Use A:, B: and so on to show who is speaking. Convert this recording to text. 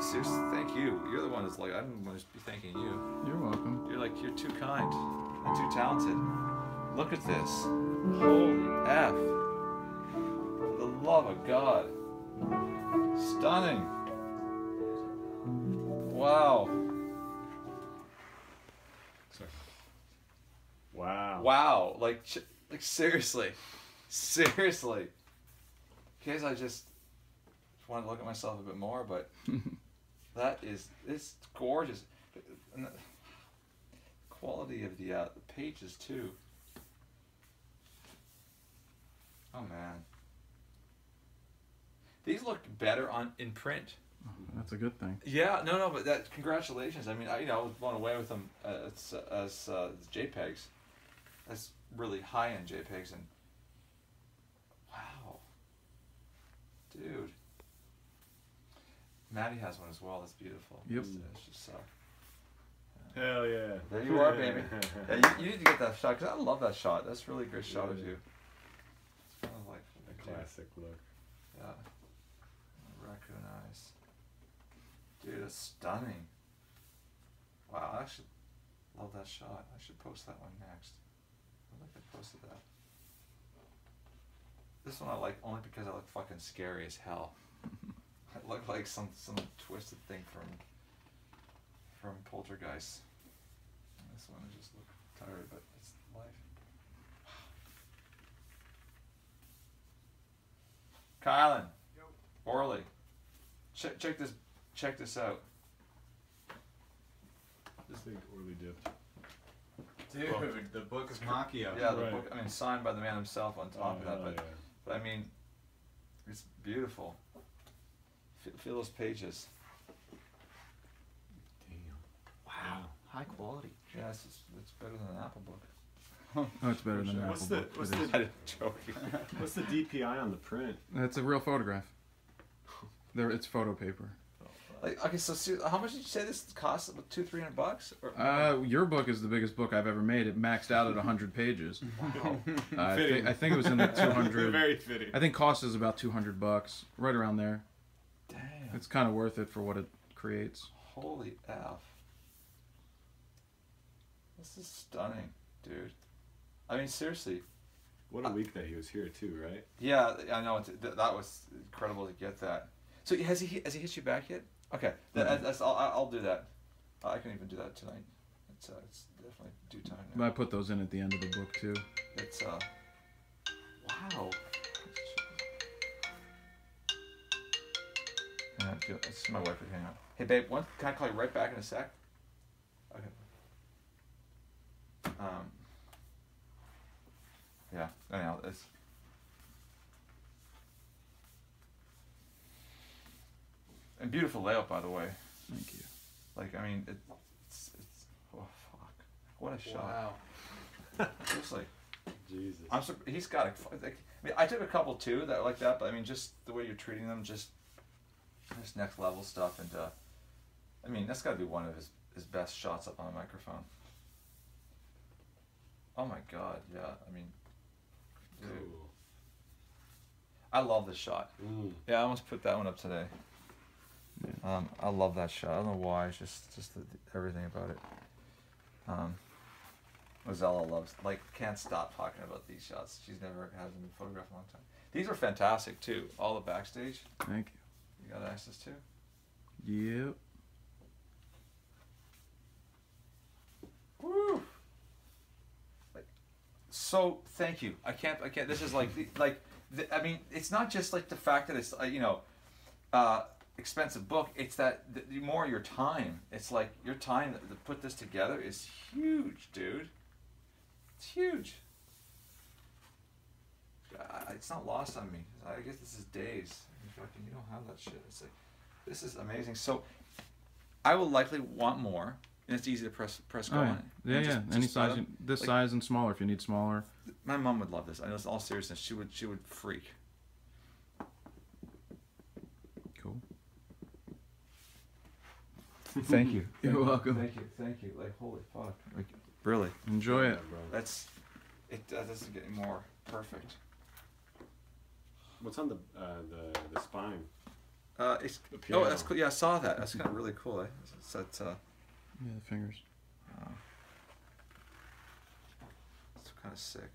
A: Seriously, thank you. You're the one that's like, I'm going to be thanking you.
B: You're welcome.
A: You're like, you're too kind and too talented. Look at this. Holy F. For the love of God. Stunning. Wow.
C: Sorry. Wow.
A: Wow. Like, like seriously. Seriously. In case I just wanted to look at myself a bit more, but that is, it's gorgeous. And the quality of the, uh, the pages too. Oh man. These look better on in print.
B: That's a good thing.
A: Yeah, no, no, but that congratulations. I mean, I you know I was blown away with them as as uh, JPEGs. That's really high end JPEGs and wow, dude. Maddie has one as well. That's beautiful.
B: Yep.
A: It's, it's just uh,
C: Hell yeah.
A: there you are, baby. yeah, you, you need to get that shot because I love that shot. That's a really great shot of you. It's kind of like
C: A classic look.
A: Yeah. Raccoon eyes. Dude, it's stunning. Wow, I actually love that shot. I should post that one next. I like I posted that. This one I like only because I look fucking scary as hell. I look like some some twisted thing from from Poltergeist. And this one just look tired, but it's life. Kylan. Orly. Check check this check this out.
C: This thing Orly dipped.
D: Dude,
C: Well-
D: the book is Moccio.
A: Yeah, the
C: Right.
A: book I mean signed by the man himself on top of that,
C: Oh,
A: but
C: yeah.
A: but I mean it's beautiful. Feel, feel those pages.
C: Damn.
D: Wow. High quality.
A: Yeah, it's, it's, it's better than an Apple book.
B: Oh, it's better than an
C: What's
B: Apple
C: the-
B: book.
C: what's
B: It
C: the-
B: is.
A: I'm.
C: What's the DPI on the print?
B: That's a real photograph. There, it's photo paper.
A: like okay, so see, how much did you say this costs? About two, three hundred bucks? Or,
B: Uh, your book is the biggest book I've ever made. It maxed out at hundred pages.
A: wow.
B: Uh, I,
C: Fitting.
B: think, I think it was in the two hundred.
C: Very fitting.
B: I think cost is about two hundred bucks, right around there.
A: Damn.
B: It's kind of worth it for what it creates.
A: Holy F. This is stunning, dude. I mean, seriously.
C: What a week that he was here too, right?
A: Yeah, I know. Th- that was incredible to get that. So has he has he hit you back yet? Okay, that,
B: Mhm.
A: that's, I'll, I'll do that. I can even do that tonight. It's uh, it's definitely due time now.
B: I put those in at the end of the book too.
A: It's uh, wow. Yeah, I feel- it's my wife hang out. Hey babe, one can I call you right back in a sec? Okay. Um. Yeah. Anyhow, it's. And beautiful layout, by the way.
B: Thank you.
A: Like, I mean, it, it's, it's. Oh fuck! What a shot!
D: Wow.
A: Seriously.
C: Jesus.
A: I'm sur- he's got a. Like, I mean, I took a couple too that like that, but I mean, just the way you're treating them, just just next level stuff, and uh, I mean, that's got to be one of his his best shots up on a microphone. Oh my god, yeah. I mean, dude,
C: Cool.
A: I love this shot.
C: Mm.
A: Yeah, I almost put that one up today. Um, I love that shot. I don't know why. It's just just the, everything about it. Um, Rosella loves like can't stop talking about these shots. She's never hasn't been photographed in a long time. These are fantastic too. All the backstage
B: Thank
A: you got access to.
B: Yep.
A: Woo! Like, so thank you. I can't. I can't. This is like like. The, I mean, it's not just like the fact that it's uh, you know, uh, expensive book. It's that the, the more your time. It's like your time to put this together is huge, dude. It's huge. It's not lost on me. I guess this is days. You fucking you don't have that shit. It's like this is amazing. So I will likely want more, and it's easy to press press go
B: Oh,
A: on
B: yeah,
A: it.
B: yeah,
A: And
B: yeah.
A: just-
B: Any size, you- this
A: Like-
B: size and smaller if you need smaller.
A: My mom would love this. I know. In all seriousness, she would. She would freak.
B: Cool.
A: Thank you.
B: You're
A: Thank you.
B: welcome.
A: Thank you. Thank you. Like holy fuck. Like really.
B: Enjoy it.
C: bro.
A: That's. It uh, doesn't get more perfect.
C: What's on the uh, the the spine?
A: Uh, it's
C: The
A: oh, that's cool. Yeah, I saw that. That's kind of really cool. Eh? It's, it's, uh,
B: Yeah, the fingers.
A: it's kind of sick.